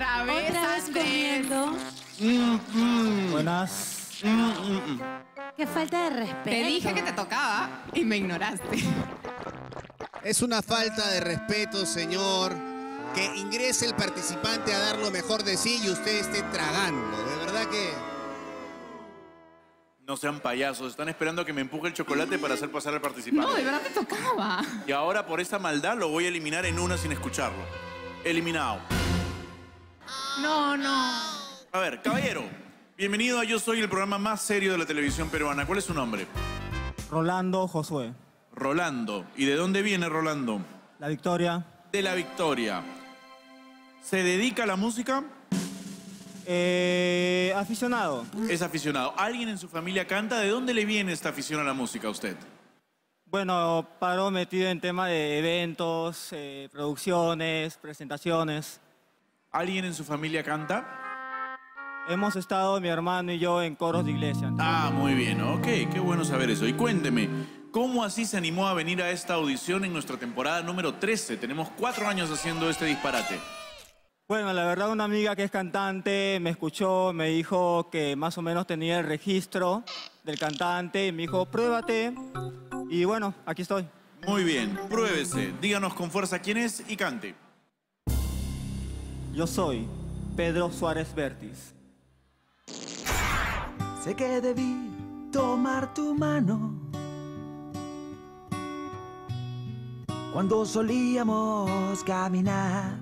Otra vez, Otra vez comiendo. Buenas. Qué falta de respeto. Te dije que te tocaba y me ignoraste. Es una falta de respeto, señor, que ingrese el participante a dar lo mejor de sí y usted esté tragando. De verdad que... No sean payasos, están esperando que me empuje el chocolate para hacer pasar al participante. No, de verdad te tocaba. Y ahora por esta maldad lo voy a eliminar en una sin escucharlo. Eliminado. No, no. A ver, caballero, bienvenido a Yo Soy, el programa más serio de la televisión peruana. ¿Cuál es su nombre? Rolando Josué. Rolando. ¿Y de dónde viene Rolando? La victoria. De la Victoria. ¿Se dedica a la música? Eh, aficionado. Es aficionado. ¿Alguien en su familia canta? ¿De dónde le viene esta afición a la música a usted? Bueno, paro metido en tema de eventos, eh, producciones, presentaciones. ¿Alguien en su familia canta? Hemos estado mi hermano y yo en coros de iglesia. Ah, muy bien, ok, qué bueno saber eso. Y cuénteme, ¿cómo así se animó a venir a esta audición en nuestra temporada número 13? Tenemos cuatro años haciendo este disparate. Bueno, la verdad una amiga que es cantante me escuchó, me dijo que más o menos tenía el registro del cantante y me dijo, pruébate. Y bueno, aquí estoy. Muy bien, pruébese, díganos con fuerza quién es y cante. Yo soy Pedro Suárez Vértiz. Sé que debí tomar tu mano cuando solíamos caminar.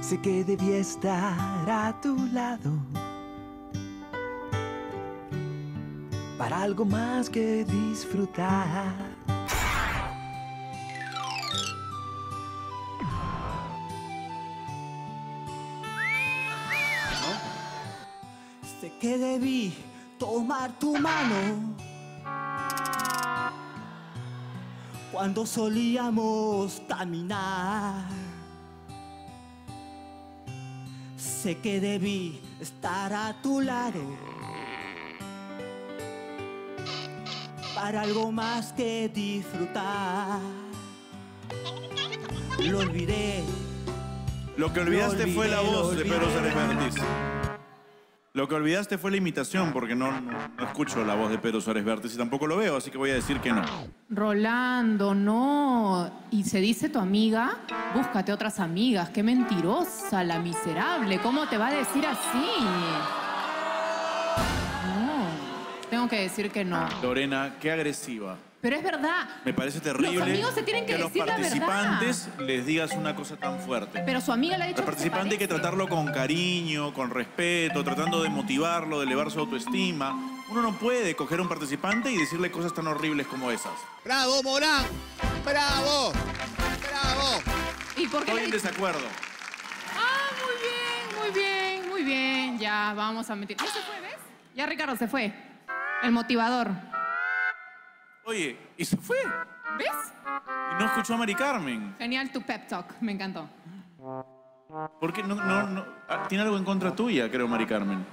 Sé que debí estar a tu lado para algo más que disfrutar. Que debí tomar tu mano cuando solíamos caminar. Sé que debí estar a tu lado para algo más que disfrutar. Lo olvidé. Lo que olvidaste Lo fue la voz de Pedro olvidé. Lo que olvidaste fue la imitación, porque no escucho la voz de Pedro Suárez Vértiz y tampoco lo veo, así que voy a decir que no. Rolando, no. Y se dice tu amiga, búscate otras amigas. Qué mentirosa, la miserable. ¿Cómo te va a decir así? Tengo que decir que no. Lorena, qué agresiva. Pero es verdad. Me parece terrible Los amigos se tienen que a los decir la verdad. participantes les digas una cosa tan fuerte. Pero su amiga le ha dicho Al que se participante hay que tratarlo con cariño, con respeto, tratando de motivarlo, de elevar su autoestima. Uno no puede coger a un participante y decirle cosas tan horribles como esas. ¡Bravo, Morán! ¡Bravo! ¡Bravo! ¿Y por qué Estoy en desacuerdo. Ah, muy bien, muy bien, muy bien. Ya vamos a meter. Ya se fue, ¿ves? Ya Ricardo se fue. El motivador. Oye, y se fue. ¿Ves? Y no escuchó a Mari Carmen. Genial tu pep talk. Me encantó. ¿Por qué no, no, no? ah, Tiene algo en contra tuya, creo, Mari Carmen.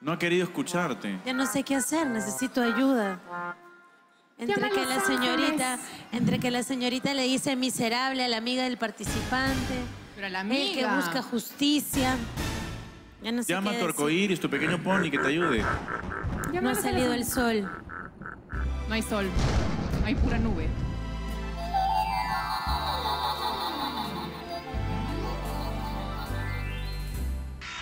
No ha querido escucharte. Ya no sé qué hacer, necesito ayuda. Entre que la señorita, entre que la señorita le dice miserable a la amiga del participante, Pero a la el que busca justicia. Ya no sé Llama qué a tu decir. arcoíris, tu pequeño pony, que te ayude. No Llámalo ha salido el sol. No hay sol. Hay pura nube.